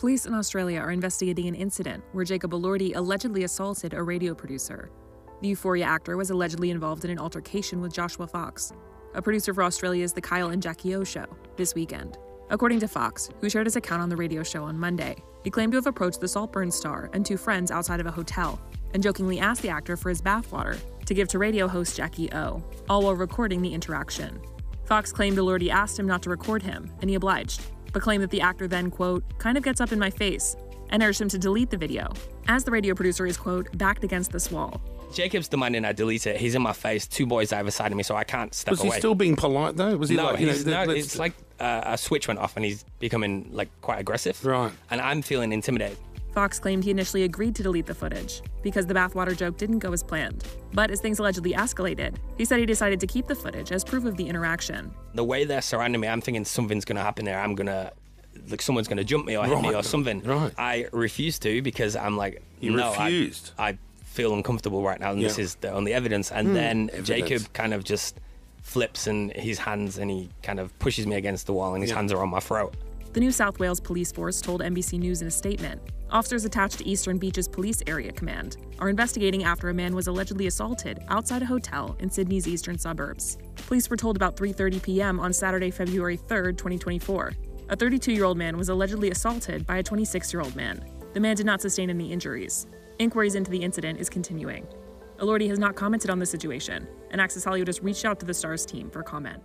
Police in Australia are investigating an incident where Jacob Elordi allegedly assaulted a radio producer. The Euphoria actor was allegedly involved in an altercation with Joshua Fox, a producer for Australia's The Kyle and Jackie O Show, this weekend. According to Fox, who shared his account on the radio show on Monday, he claimed to have approached the Saltburn star and two friends outside of a hotel and jokingly asked the actor for his bathwater to give to radio host Jackie O, all while recording the interaction. Fox claimed Elordi asked him not to record him, and he obliged, but claimed that the actor then, quote, kind of gets up in my face and urged him to delete the video, as the radio producer is, quote, backed against this wall. Jacob's demanding I delete it. He's in my face, two boys either side of me, so I can't step Was away. he still being polite though? Was he no, like, you know, no, it's like uh, a switch went off and he's becoming like quite aggressive. Right. And I'm feeling intimidated. Fox claimed he initially agreed to delete the footage because the bathwater joke didn't go as planned. But as things allegedly escalated, he said he decided to keep the footage as proof of the interaction. The way they're surrounding me, I'm thinking something's going to happen there. I'm going to, like, someone's going to jump me or hit me or something. right. I refuse to because I'm like, You no, I- refused? I, feel uncomfortable right now, and this Yeah. Hmm, is the only evidence. And then Evidence. Jacob kind of just flips and his hands and he kind of pushes me against the wall, and his Yeah. hands are on my throat. The New South Wales Police Force told NBC News in a statement officers attached to Eastern Beaches Police Area Command are investigating after a man was allegedly assaulted outside a hotel in Sydney's eastern suburbs. Police were told about 3:30 p.m. on Saturday, February 3, 2024. A 32-year-old man was allegedly assaulted by a 26-year-old man. The man did not sustain any injuries. Inquiries into the incident is continuing. Elordi has not commented on the situation, and Access Hollywood has reached out to the Stars team for comment.